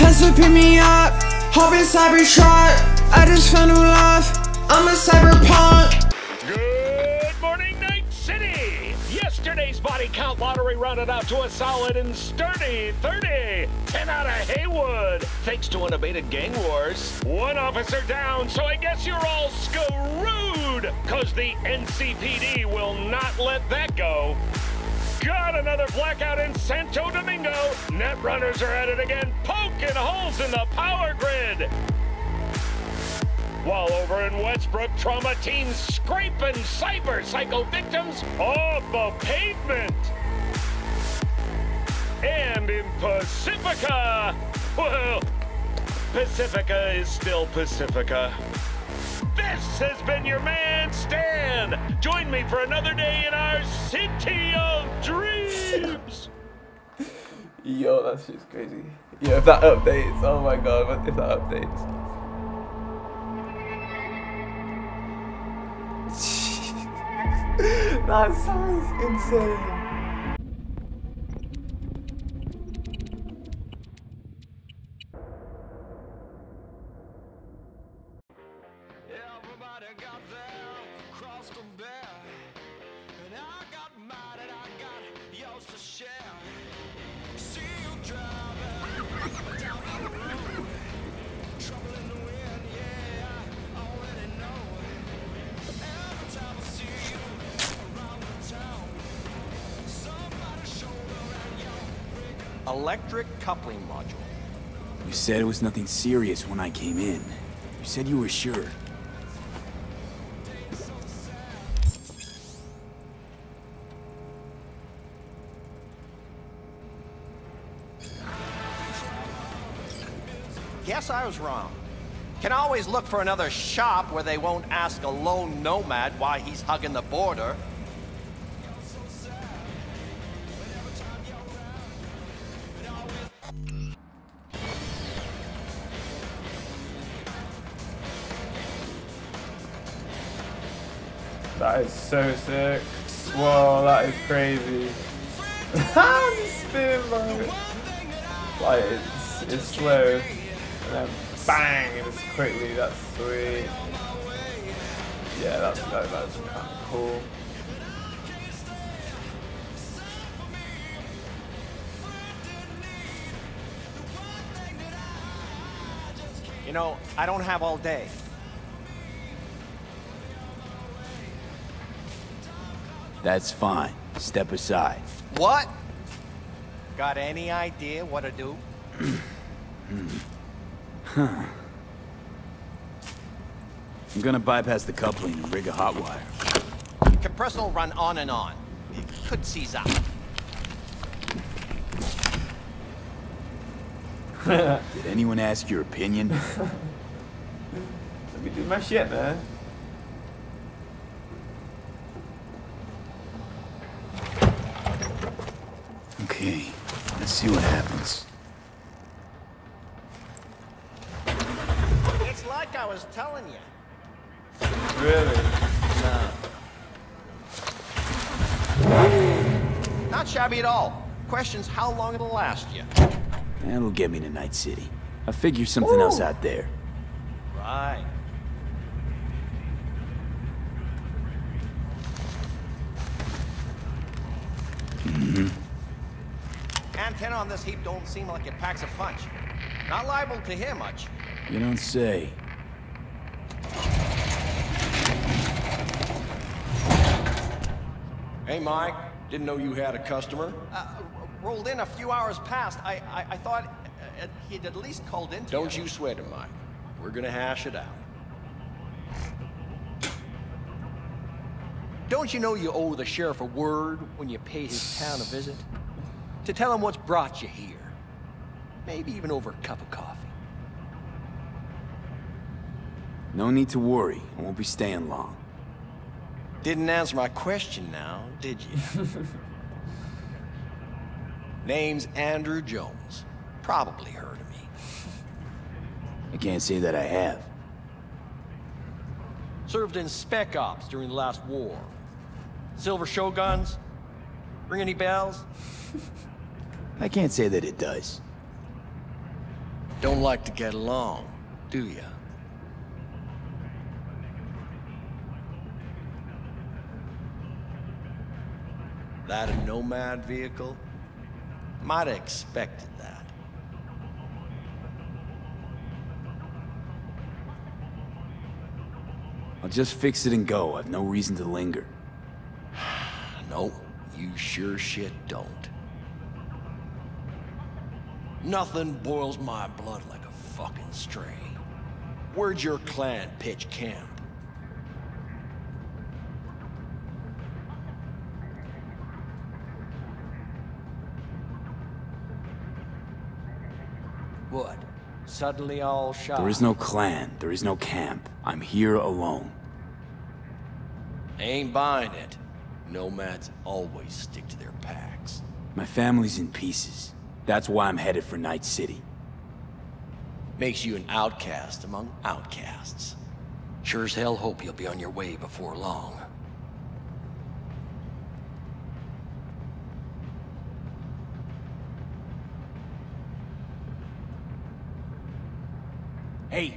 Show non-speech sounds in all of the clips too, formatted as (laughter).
Tesla pick me up, Cybertruck. I just found new love, I'm a cyberpunk. Good morning, Night City! Yesterday's body count lottery rounded out to a solid and sturdy 30. 10 out of Heywood, thanks to unabated gang wars. One officer down, so I guess you're all screwed! Cause the NCPD will not let that go. Got another blackout in Santo Domingo. Netrunners are at it again, poking holes in the power grid. While over in Westbrook, trauma teams scraping cyber psycho victims off the pavement. And in Pacifica, well, Pacifica is still Pacifica. This has been your man, Stan. Join me for another day in our city of dreams. (laughs) Yo, that's just crazy. Yo, if that updates, oh my god, what if that updates? (laughs) that sounds insane. Electric coupling module. You said it was nothing serious when I came in. You said you were sure. Guess I was wrong. Can always look for another shop where they won't ask a lone nomad why he's hugging the border. That is so sick. Whoa, that is crazy. (laughs) I'm spinning, bro. Like, it's, it's slow. And then bang, it's quickly. That's sweet. Yeah, that's, that, that's kind of cool. You know, I don't have all day. That's fine. Step aside. What? Got any idea what to do? huh. (clears throat) I'm gonna bypass the coupling and rig a hot wire. Compressor will run on and on. It could seize out. (laughs) Did anyone ask your opinion? (laughs) Let me do my shit, man. Okay, let's see what happens. It's like I was telling you. Really? Not shabby at all. Question's how long it'll last you. That'll get me to Night City. I'll figure something else out there. Right. Antenna on this heap don't seem like it packs a punch. Not liable to hear much. You don't say. Hey, Mike. Didn't know you had a customer. Uh, rolled in a few hours past. I, I, I thought uh, he'd at least called in. to Don't you sweat it, Mike. We're gonna hash it out. Don't you know you owe the sheriff a word when you pay his town a visit? To tell him what's brought you here. Maybe even over a cup of coffee. No need to worry. I won't be staying long. Didn't answer my question now, did you? (laughs) Name's Andrew Jones. Probably heard of me. I can't say that I have. Served in Spec Ops during the last war. Silver Shoguns? Ring any bells? (laughs) I can't say that it does. Don't like to get along, do ya? That a Nomad vehicle? Might have expected that. I'll just fix it and go. I've no reason to linger. (sighs) No, you sure shit don't. Nothing boils my blood like a fucking stray. Where'd your clan pitch camp? What? Suddenly all shy? There is no clan. There is no camp. I'm here alone. Ain't buying it. Nomads always stick to their packs. My family's in pieces. That's why I'm headed for Night City. Makes you an outcast among outcasts. Sure as hell hope you'll be on your way before long. Hey,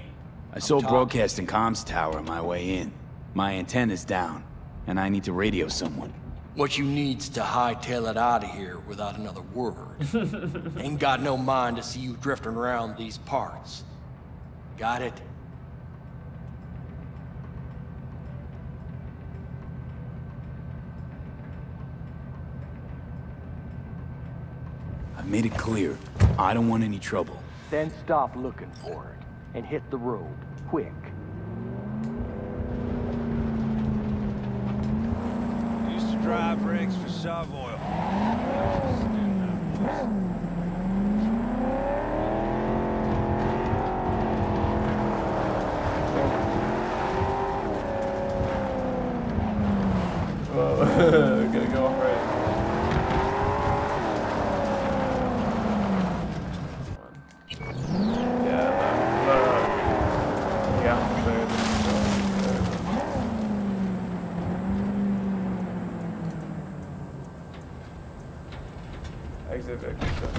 I sold broadcasting comms tower on my way in. My antenna's down, and I need to radio someone. What you need's to hightail it out of here without another word. (laughs) Ain't got no mind to see you drifting around these parts. Got it? I've made it clear. I don't want any trouble. Then stop looking for it and hit the road, quick. Used to drive rigs for Savoy. Whoa, gonna go off right. Yeah, man. Look. Yeah, clear this. Exit, exit.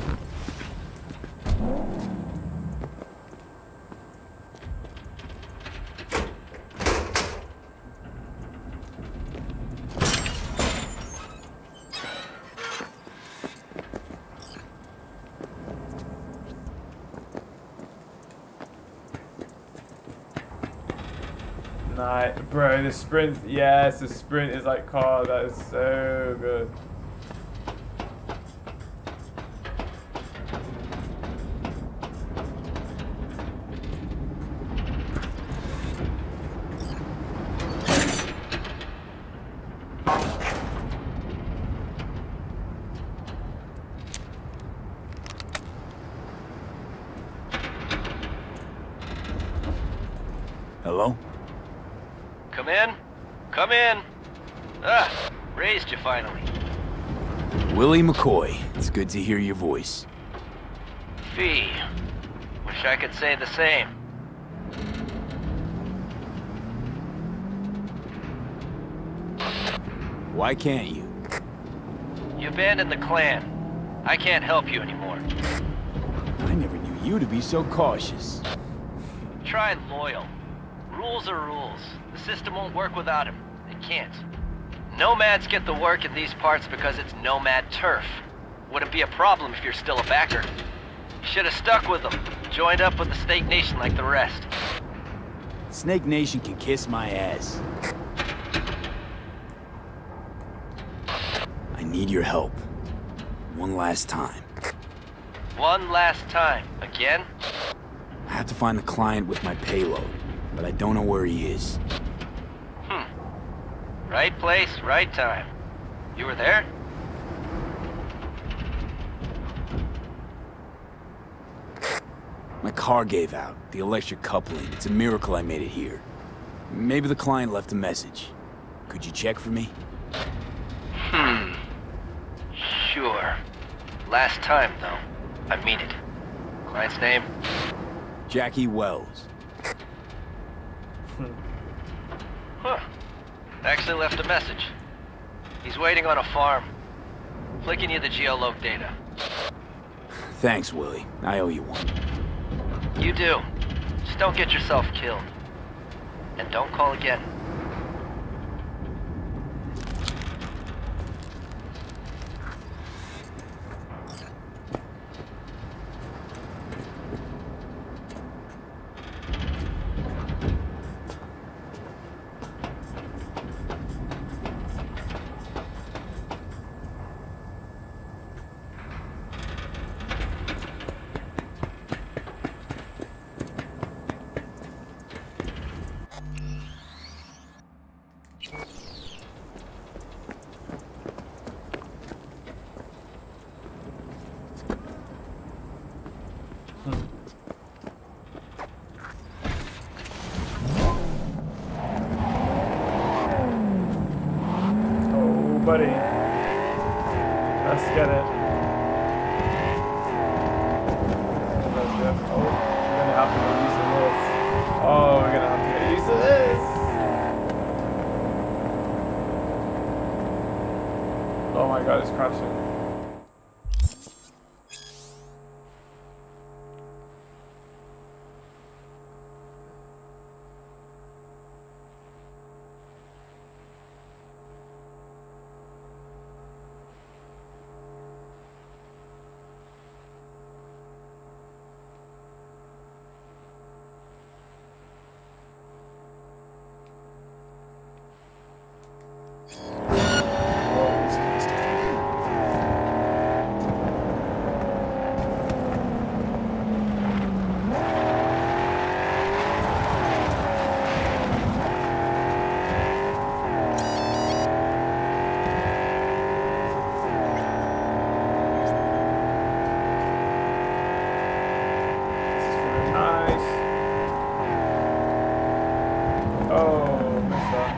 Nah, bro, the sprint, yes, the sprint is like car, that is so good. Hello? Come in. Come in. Ah, raised you finally. Willie McCoy. It's good to hear your voice. Fee. Wish I could say the same. Why can't you? You abandoned the clan. I can't help you anymore. I never knew you to be so cautious. Try loyal. Rules are rules. The system won't work without him. Can't. Nomads get the work in these parts because it's nomad turf. Wouldn't be a problem if you're still a Bakker. Should have stuck with them. Joined up with the Snake Nation like the rest. Snake Nation can kiss my ass. I need your help. One last time. One last time. Again? I have to find the client with my payload, but I don't know where he is. Right place, right time. You were there? My car gave out, the electric coupling. It's a miracle I made it here. Maybe the client left a message. Could you check for me? Hmm. Sure. Last time, though. I mean it. Client's name? Jackie Welles. Huh. Actually left a message. He's waiting on a farm. Flicking you the geoloc data. Thanks, Willie. I owe you one. You do. Just don't get yourself killed. And don't call again. Oh, buddy. Let's get it. Let's get Oh, we're gonna have to get used to this. Oh, we're gonna have to get used to this. Oh my god, it's crashing. This is really nice. Oh, messed up.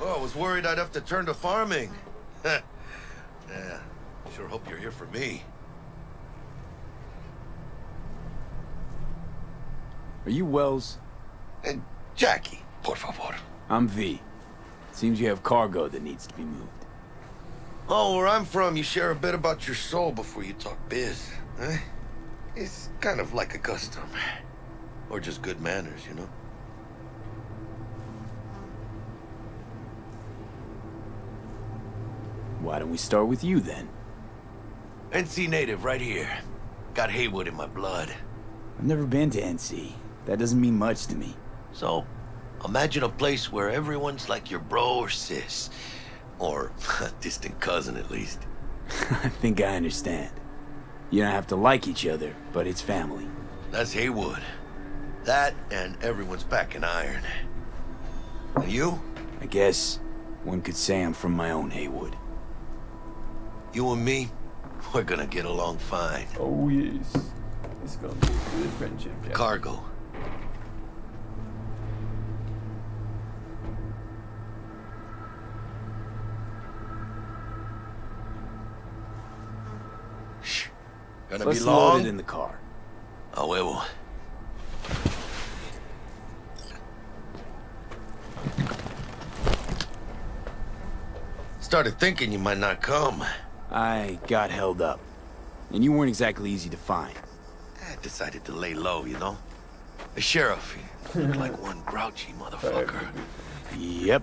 Oh, I was worried I'd have to turn to farming. (laughs) yeah, sure hope you're here for me. Are you Welles? And Jackie, por favor. I'm V. Seems you have cargo that needs to be moved. Oh, where I'm from, you share a bit about your soul before you talk biz. Eh? It's kind of like a custom. Or just good manners, you know? Why don't we start with you then? NC native right here. Got Heywood in my blood. I've never been to NC. That doesn't mean much to me. So, imagine a place where everyone's like your bro or sis. Or a (laughs) distant cousin, at least. (laughs) (laughs) I think I understand. You don't have to like each other, but it's family. That's Heywood. That and everyone's back in iron. And you? I guess one could say I'm from my own Heywood. You and me, we're gonna get along fine. Oh yes. It's gonna be a good friendship, Jack. Cargo. Shh. Gonna Let's be load long? it in the car. A huevo. Started thinking you might not come. I got held up. And you weren't exactly easy to find. I decided to lay low, you know? The sheriff, like one grouchy motherfucker. Yep.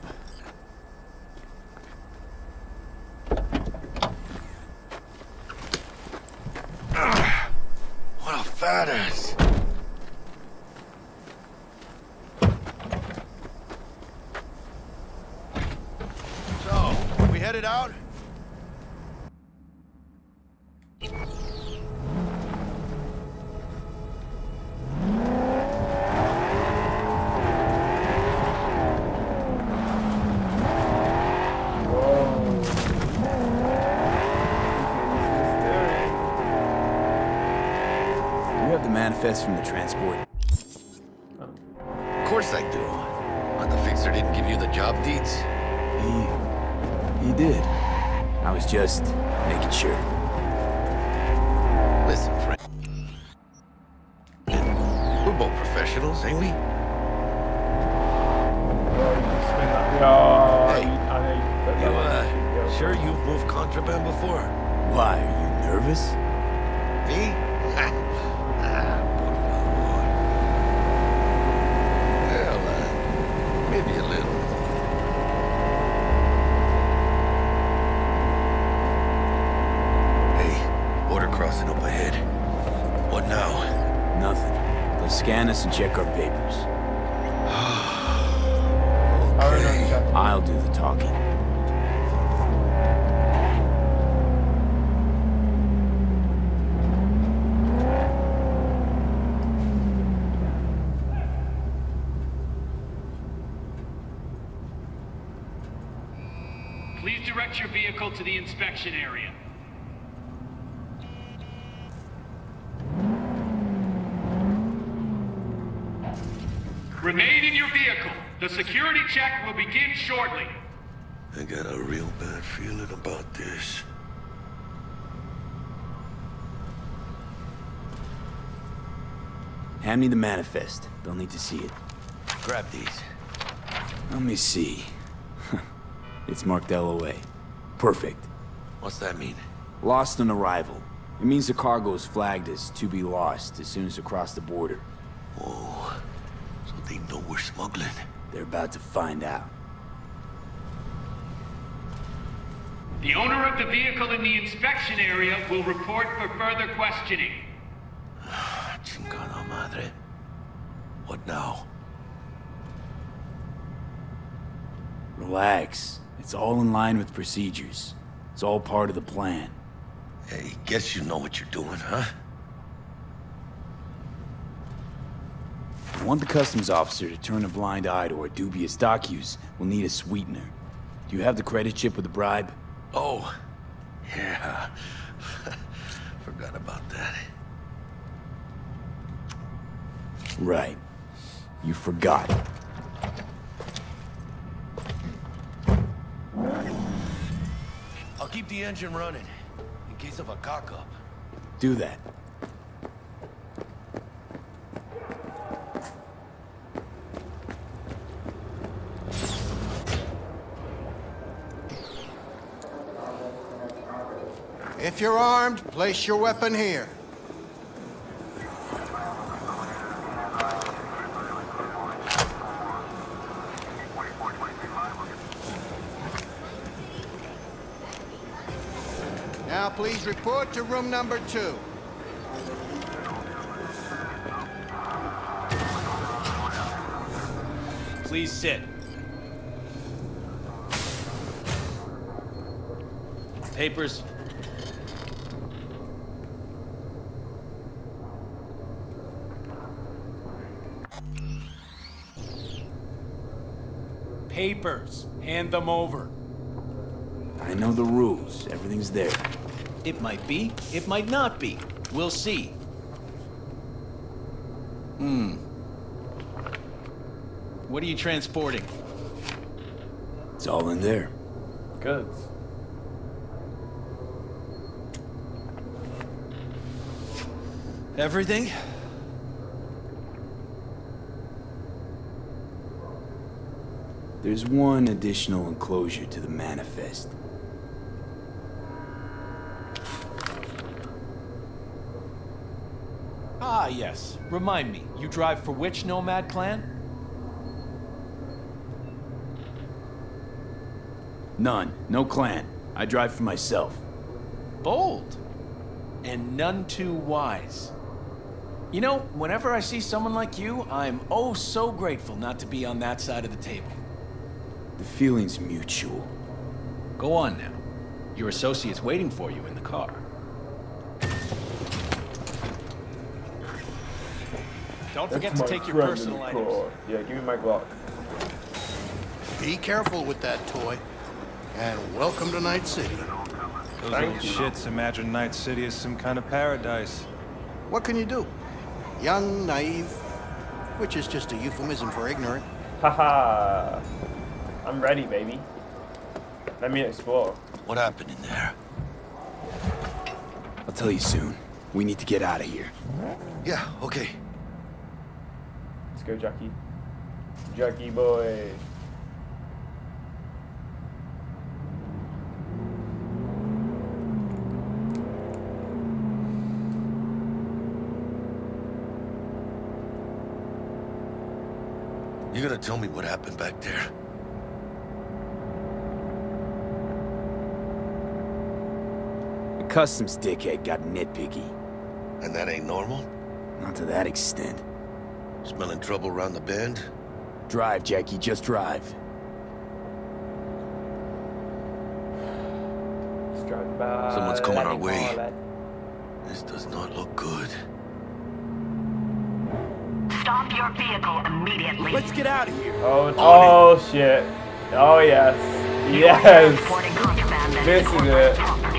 Professionals, ain't we? Spin. Hey, you put You, that on uh, sure you've moved contraband before? Why, are you nervous? And check our papers. (sighs) I don't know Okay. I'll do the talking. Please direct your vehicle to the inspection area. Check will begin shortly. I got a real bad feeling about this. Hand me the manifest. They'll need to see it. Grab these. Let me see. (laughs) it's marked LOA. Perfect. What's that mean? Lost on arrival. It means the cargo is flagged as to be lost as soon as across the border. Oh, so they know we're smuggling. They're about to find out. The owner of the vehicle in the inspection area will report for further questioning. (sighs) Chingada madre. What now? Relax. It's all in line with procedures. It's all part of the plan. Hey, guess you know what you're doing, huh? Want the customs officer to turn a blind eye to our dubious dock use. We'll need a sweetener. Do you have the credit chip with the bribe? Oh, yeah. (laughs) Forgot about that. Right. You forgot. I'll keep the engine running in case of a cock-up. Do that. If you're armed, place your weapon here. Now please report to room number two. Please sit. Papers. Papers. Hand them over. I know the rules. Everything's there. It might be, it might not be. We'll see. Hmm. What are you transporting? It's all in there. Goods. Everything? There's one additional enclosure to the manifest. Ah, yes. Remind me, you drive for which Nomad clan? None. No clan. I drive for myself. Bold. And none too wise. You know, whenever I see someone like you, I'm oh so grateful not to be on that side of the table. The feeling's mutual. Go on now. Your associate's waiting for you in the car. Don't forget to take your friend in personal the items. car. Yeah, give me my Glock. Be careful with that toy. And welcome to Night City. Those Thank little you. shits imagine Night City as some kind of paradise. What can you do? Young, naive, which is just a euphemism for ignorant. Haha. I'm ready, baby. Let me explore. What happened in there? I'll tell you soon. We need to get out of here. Yeah, okay. Let's go, Jackie. Jackie boy. You're gonna tell me what happened back there? Customs dickhead got nitpicky. And that ain't normal? Not to that extent. Smelling trouble around the bend? Drive, Jackie, just drive. Let's drive by. Someone's coming our way. This does not look good. Stop your vehicle immediately. Let's get out of here. Oh, oh shit. Oh yes. Yes. This is it.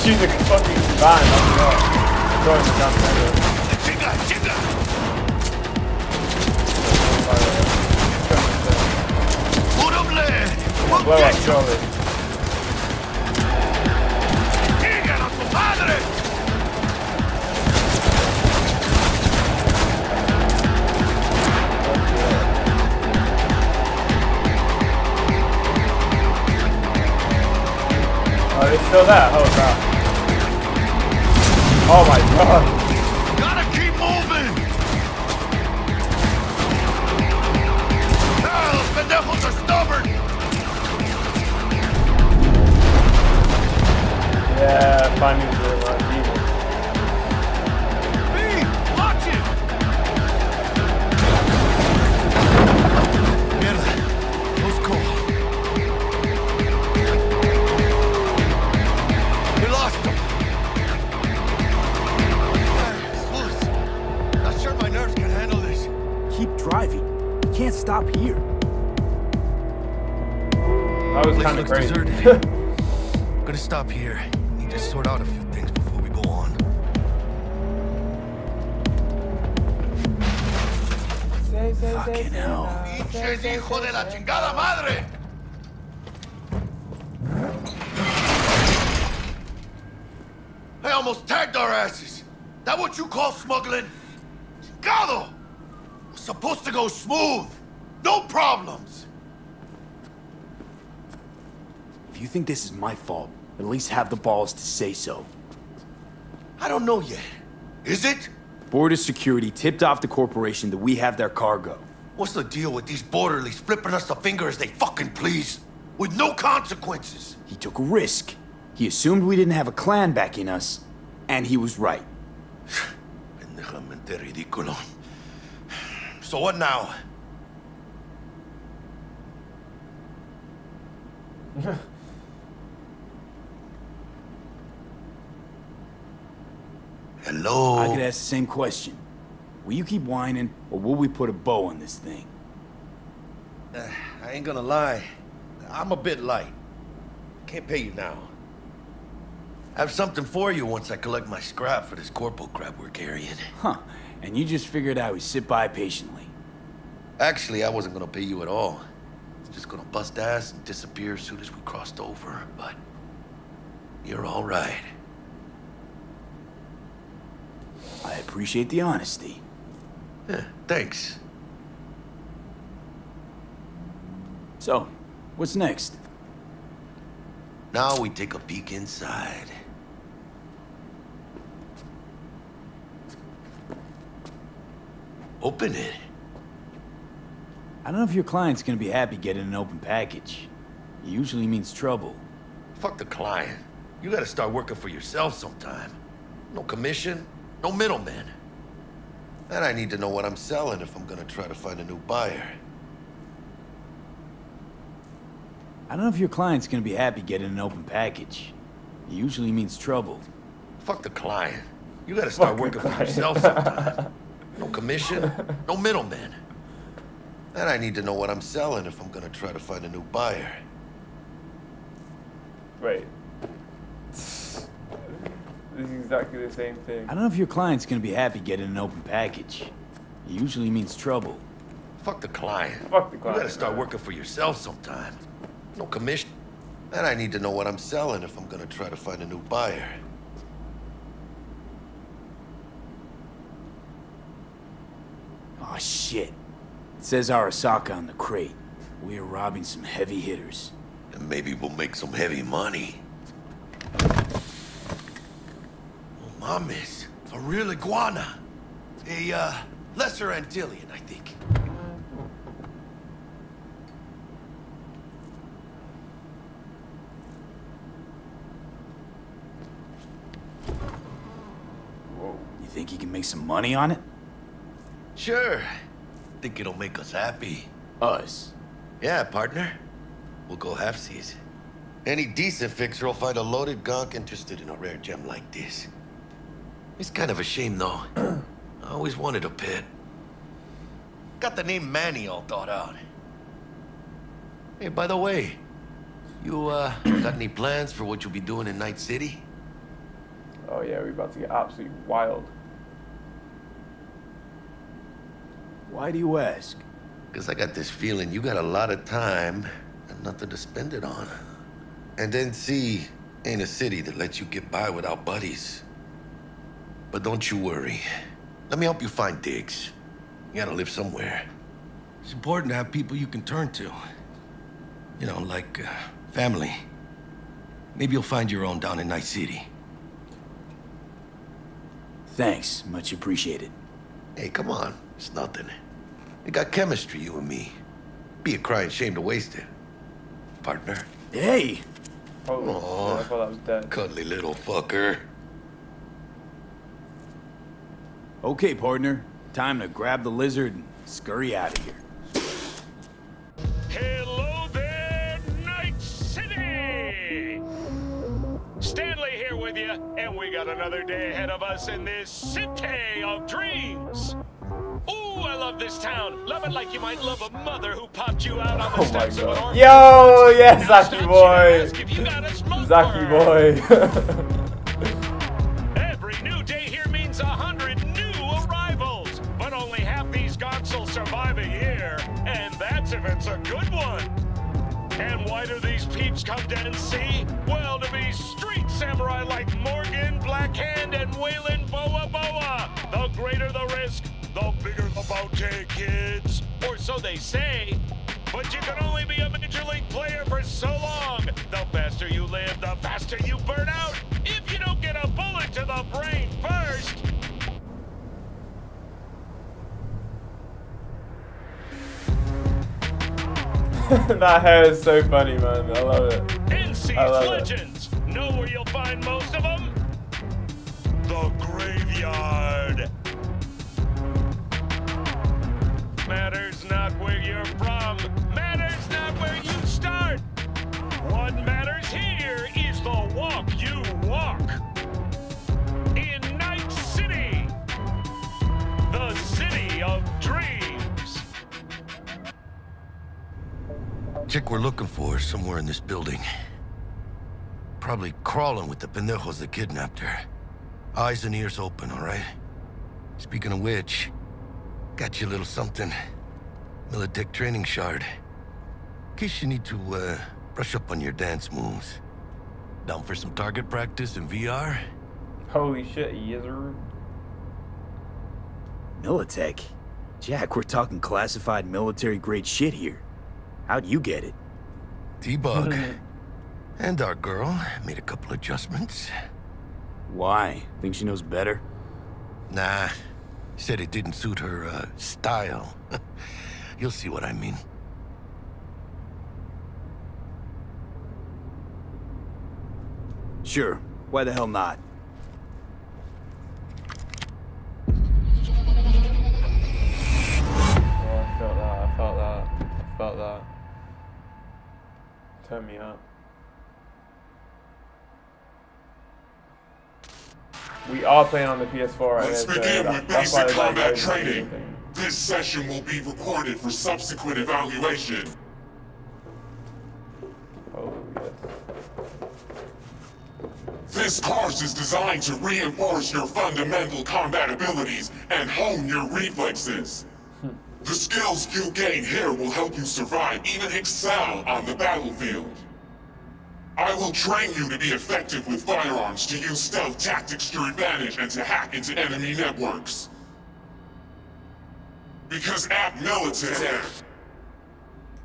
To shoot the fucking van. I forgot. Throwing the gun there. Blow up, surely. Oh, it's still there? Oh crap. Oh my god. Gotta keep moving! Ah, los pendejos are stubborn! Yeah, finding Gonna stop here. Need to sort out a few things before we go on. Fucking hell. ¡Pinches hijo de la chingada madre! I almost tagged our asses. That what you call smuggling? Chingado! Was supposed to go smooth. No problems. If you think this is my fault, at least have the balls to say so. I don't know yet. Is it? Border security tipped off the corporation that we have their cargo. What's the deal with these borderlies flipping us the finger as they fucking please? With no consequences. He took a risk. He assumed we didn't have a clan backing us, and he was right. So what now? (laughs) Hello? I could ask the same question. Will you keep whining, or will we put a bow on this thing? Uh, I ain't gonna lie. I'm a bit light. Can't pay you now. I have something for you once I collect my scrap for this corporal crap we're carrying. Huh. And you just figured I would sit by patiently. Actually, I wasn't gonna pay you at all. I was just gonna bust ass and disappear as soon as we crossed over, but you're all right. I appreciate the honesty. Yeah, thanks. So, what's next? Now we take a peek inside. Open it. I don't know if your client's gonna be happy getting an open package. It usually means trouble. Fuck the client. You gotta start working for yourself sometime. No commission, no middleman. And I need to know what I'm selling if I'm gonna try to find a new buyer. I don't know if your client's gonna be happy getting an open package. It usually means trouble. Fuck the client. You gotta start working for yourself sometime. (laughs) No commission, no middleman. And I need to know what I'm selling if I'm gonna try to find a new buyer. Wait. This is exactly the same thing. I don't know if your client's gonna be happy getting an open package. It usually means trouble. Fuck the client. Fuck the client. You client, gotta start man. working for yourself sometime. No commission. And I need to know what I'm selling if I'm gonna try to find a new buyer. Oh shit. It says Arasaka on the crate. We are robbing some heavy hitters. And maybe we'll make some heavy money. Mames. A real iguana. A, uh, lesser Antillean, I think. You think you can make some money on it? Sure. Think it'll make us happy. Us? Yeah, partner. We'll go halfsies. Any decent fixer will find a loaded gonk interested in a rare gem like this. It's kind of a shame, though. I always wanted a pet. Got the name Manny all thought out. Hey, by the way, you, uh, (coughs) got any plans for what you'll be doing in Night City? Oh yeah, we're about to get absolutely wild. Why do you ask? Because I got this feeling you got a lot of time and nothing to spend it on. And then see, ain't a city that lets you get by without buddies. But don't you worry. Let me help you find digs. You gotta live somewhere. It's important to have people you can turn to. You know, like uh, family. Maybe you'll find your own down in Night City. Thanks, much appreciated. Hey, come on. It's nothing. We got chemistry, you and me. Be a crying shame to waste it. Partner. Hey! Oh, Aw, shit, I thought that was dead. Cuddly little fucker. Okay, partner. Time to grab the lizard and scurry out of here. Hello there, Night City! Stanley here with you, and we got another day ahead of us in this city of dreams. Ooh, I love this town. Love it like you might love a mother who popped you out on the Oh my steps of an god. Yo, yes, Now Zaki stops you to boy. ask if you got a smoke Zaki boy. (laughs) And why do these peeps come down and see? Well, to be street samurai like Morgan, Blackhand, and Weyland Boa Boa. The greater the risk, the bigger the bounty, kids. Or so they say. But you can only be a major league player for so long. The faster you live, the faster you burn out. If you don't get a bullet to the brain (laughs) that hair is so funny, man. I love it. NC's I love it. legends. Know where you'll find most of them? The graveyard. Matters not where you're from. Chick we're looking for is somewhere in this building. Probably crawling with the pendejos that kidnapped her. Eyes and ears open, all right? Speaking of which, got you a little something. Militech training shard. In case you need to, uh, brush up on your dance moves. Down for some target practice in VR? Holy shit, he is Militech? Jack, we're talking classified military grade shit here. How'd you get it? T-Bug. and our girl made a couple adjustments. Why? Think she knows better? Nah. Said it didn't suit her, uh, style. (laughs) You'll see what I mean. Sure. Why the hell not? Oh, I felt that. I felt that. I felt that. Turn me up. We are playing on the PS4 right Let's begin with basic combat training. This session will be recorded for subsequent evaluation. Oh, yes. This course is designed to reinforce your fundamental combat abilities and hone your reflexes. The skills you gain here will help you survive, even excel on the battlefield. I will train you to be effective with firearms, to use stealth tactics to your advantage, and to hack into enemy networks. Because at Militech,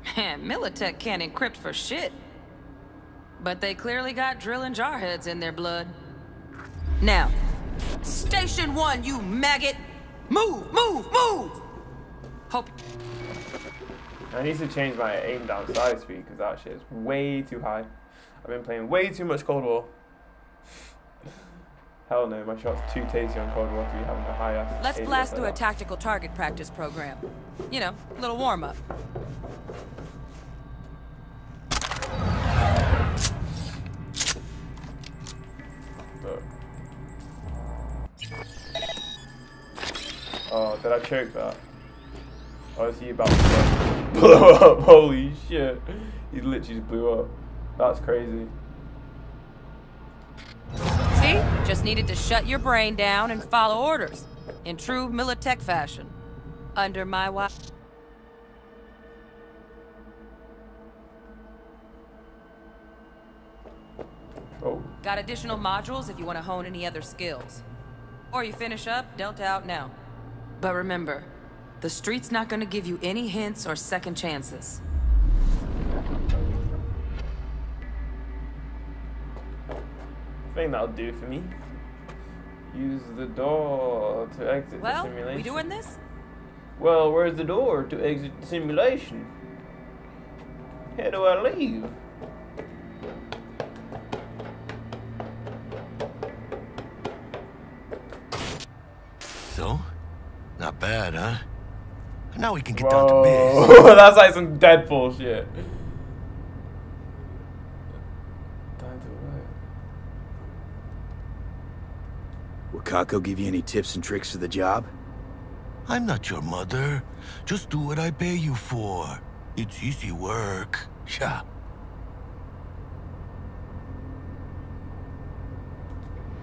(laughs) Man, Militech can't encrypt for shit. But they clearly got drill and jarheads in their blood. Now, Station One, you maggot! Move, move, move! Hope I need to change my aim down side speed because that shit is way too high. I've been playing way too much Cold War. Hell no, my shot's too tasty on Cold War to be having a high ass. Let's blast through a tactical target practice program. You know, a little warm up. Oh, did I choke that? Oh, is he about to blow (laughs) up? Holy shit. He literally just blew up. That's crazy. See? Just needed to shut your brain down and follow orders. In true Militech fashion. Under my watch. Oh. Got additional modules if you want to hone any other skills. Or you finish up, Delta out now. But remember, the street's not gonna give you any hints or second chances. I think that'll do for me. Use the door to exit Well, the simulation. Well, we doing this? Well, where's the door to exit the simulation? How do I leave? So? Not bad, huh? Now we can get down to business. (laughs) That's like some Deadpool shit. Down to what? Will Kako give you any tips and tricks for the job? I'm not your mother. Just do what I pay you for. It's easy work. (laughs) Yeah.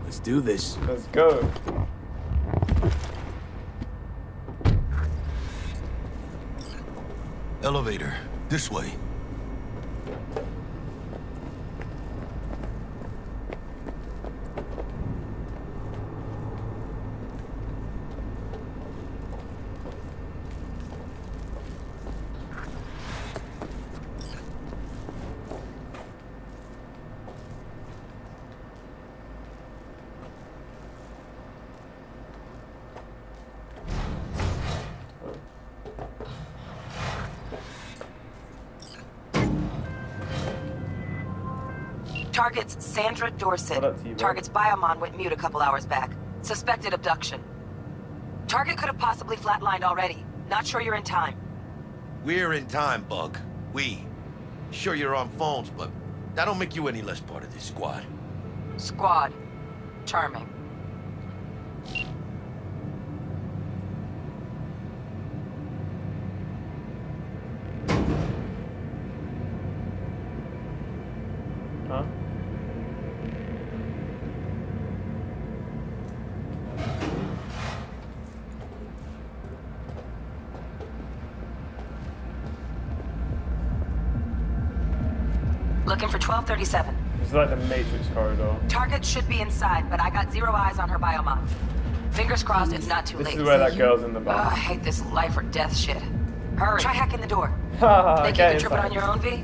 Let's do this. Let's go. Elevator. This way. Targets Sandra Dorset. What? Target's Biomon went mute a couple hours back. Suspected abduction. Target could have possibly flatlined already. Not sure you're in time. We're in time, Bug. We. Sure you're on phones, but that don't make you any less part of this squad. Squad. Charming. Channel 37. It's like the Matrix corridor. Target should be inside, but I got zero eyes on her biomon. Fingers crossed it's not too this late. This is where that girl's in the back. Uh, I hate this life or death shit. Hurry. Try hacking the door. Think okay, you can trip it on your own, V?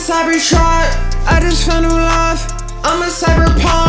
cyber shot. I just found a love. I'm a cyberpunk.